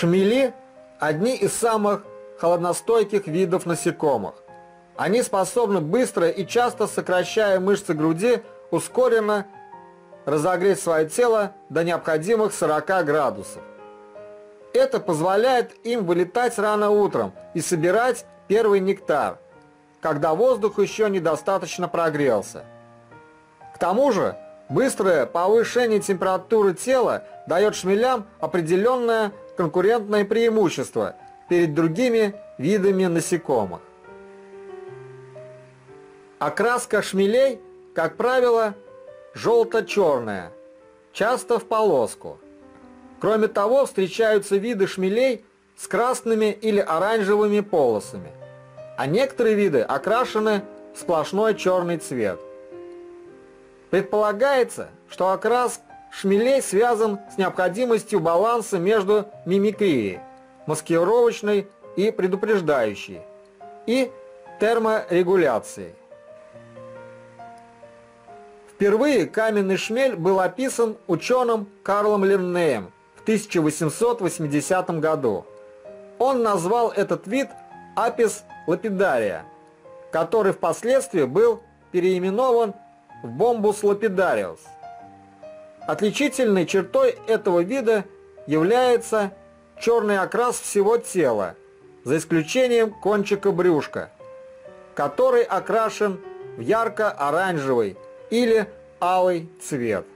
Шмели – одни из самых холодностойких видов насекомых. Они способны быстро и часто, сокращая мышцы груди, ускоренно разогреть свое тело до необходимых 40 градусов. Это позволяет им вылетать рано утром и собирать первый нектар, когда воздух еще недостаточно прогрелся. К тому же, быстрое повышение температуры тела дает шмелям определенное конкурентное преимущество перед другими видами насекомых. Окраска шмелей, как правило, желто-черная, часто в полоску. Кроме того, встречаются виды шмелей с красными или оранжевыми полосами, а некоторые виды окрашены в сплошной черный цвет. Предполагается, что окрас шмелей связан с необходимостью баланса между мимикрией, маскировочной и предупреждающей, и терморегуляцией. Впервые каменный шмель был описан ученым Карлом Линнеем в 1880 году. Он назвал этот вид апис лапидария, который впоследствии был переименован в бомбус лапидариус. Отличительной чертой этого вида является черный окрас всего тела, за исключением кончика брюшка, который окрашен в ярко-оранжевый или алый цвет.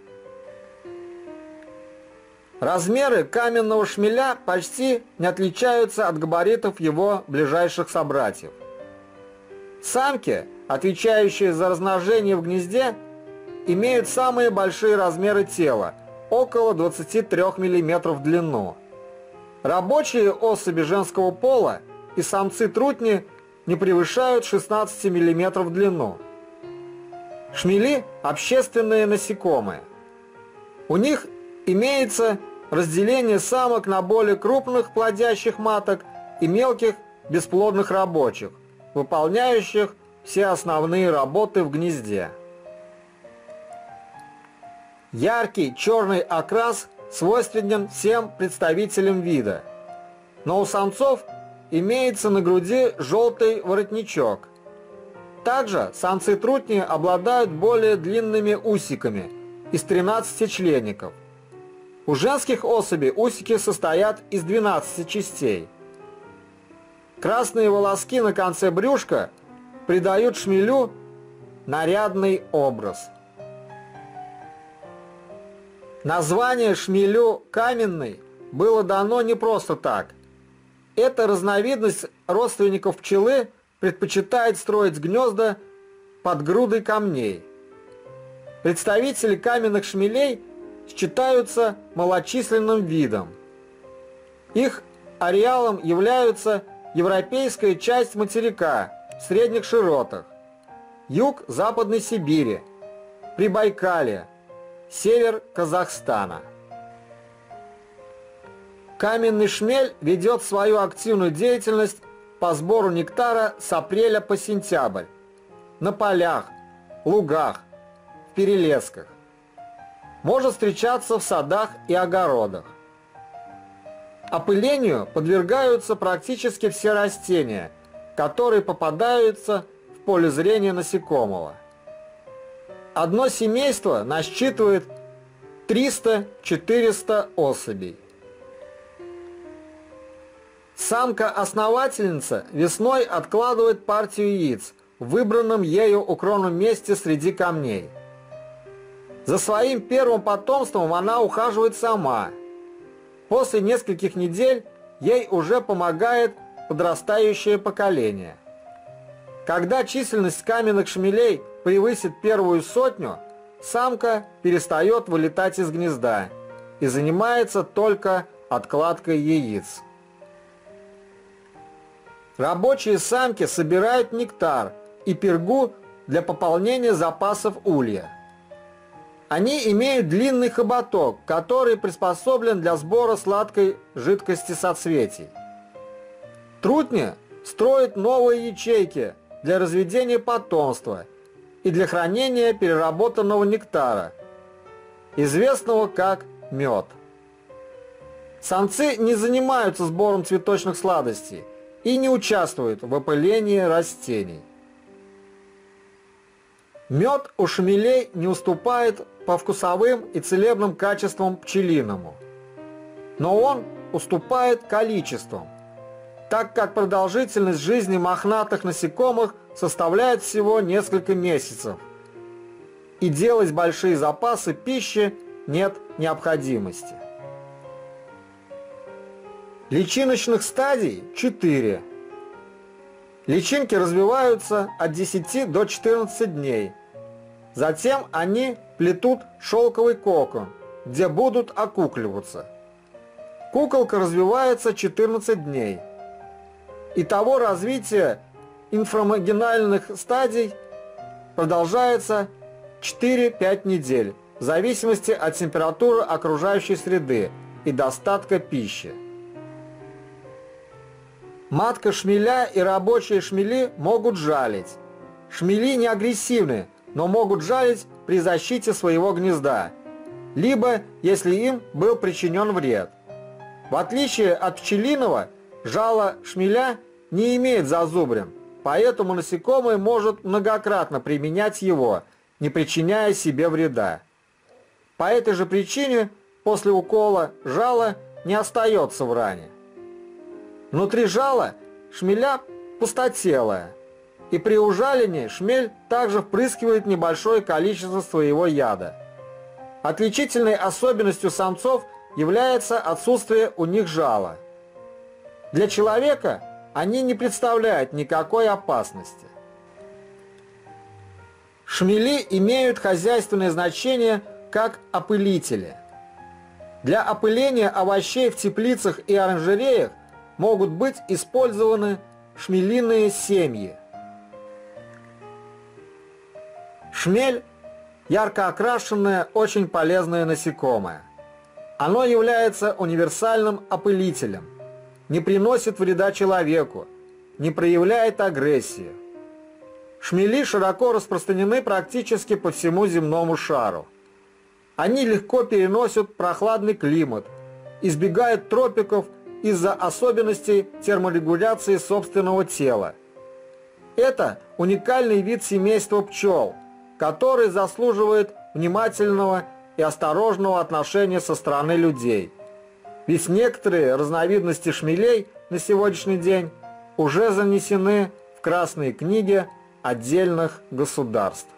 Размеры каменного шмеля почти не отличаются от габаритов его ближайших собратьев. Самки, отвечающие за размножение в гнезде, имеют самые большие размеры тела – около 23 мм в длину. Рабочие особи женского пола и самцы-трутни не превышают 16 мм в длину. Шмели – общественные насекомые. У них имеется разделение самок на более крупных плодящих маток и мелких бесплодных рабочих, выполняющих все основные работы в гнезде. Яркий черный окрас свойственен всем представителям вида, но у самцов имеется на груди желтый воротничок – также самцы трутни обладают более длинными усиками из 13 членников. У женских особей усики состоят из 12 частей. Красные волоски на конце брюшка придают шмелю нарядный образ. Название шмелю каменный было дано не просто так. Это разновидность родственников пчелы – предпочитает строить гнезда под грудой камней. Представители каменных шмелей считаются малочисленным видом. Их ареалом являются европейская часть материка в средних широтах, юг Западной Сибири, Прибайкалье, север Казахстана. Каменный шмель ведет свою активную деятельность по сбору нектара с апреля по сентябрь на полях, лугах, в перелесках. Может встречаться в садах и огородах. Опылению подвергаются практически все растения, которые попадаются в поле зрения насекомого. Одно семейство насчитывает 300-400 особей. Самка-основательница весной откладывает партию яиц в выбранном ею укромном месте среди камней. За своим первым потомством она ухаживает сама. После нескольких недель ей уже помогает подрастающее поколение. Когда численность каменных шмелей превысит первую сотню, самка перестает вылетать из гнезда и занимается только откладкой яиц. Рабочие самки собирают нектар и пергу для пополнения запасов улья. Они имеют длинный хоботок, который приспособлен для сбора сладкой жидкости соцветий. Трутни строят новые ячейки для разведения потомства и для хранения переработанного нектара, известного как мед. Самцы не занимаются сбором цветочных сладостей и не участвуют в опылении растений. Мед у шмелей не уступает по вкусовым и целебным качествам пчелиному, но он уступает количеством, так как продолжительность жизни мохнатых насекомых составляет всего несколько месяцев, и делать большие запасы пищи нет необходимости. Личиночных стадий 4. Личинки развиваются от 10 до 14 дней. Затем они плетут шелковый кокон, где будут окукливаться. Куколка развивается 14 дней. Итого развитие инфрамагинальных стадий продолжается 4-5 недель в зависимости от температуры окружающей среды и достатка пищи. Матка шмеля и рабочие шмели могут жалить. Шмели не агрессивны, но могут жалить при защите своего гнезда, либо если им был причинен вред. В отличие от пчелиного, жало шмеля не имеет зазубрин, поэтому насекомое может многократно применять его, не причиняя себе вреда. По этой же причине после укола жало не остается в ране. Внутри жала шмеля пустотелая, и при ужалении шмель также впрыскивает небольшое количество своего яда. Отличительной особенностью самцов является отсутствие у них жала. Для человека они не представляют никакой опасности. Шмели имеют хозяйственное значение как опылители. Для опыления овощей в теплицах и оранжереях могут быть использованы шмелиные семьи. Шмель – ярко окрашенное, очень полезное насекомое. Оно является универсальным опылителем, не приносит вреда человеку, не проявляет агрессии. Шмели широко распространены практически по всему земному шару. Они легко переносят прохладный климат, избегают тропиков из-за особенностей терморегуляции собственного тела. Это уникальный вид семейства пчел, который заслуживает внимательного и осторожного отношения со стороны людей. Ведь некоторые разновидности шмелей на сегодняшний день уже занесены в красные книги отдельных государств.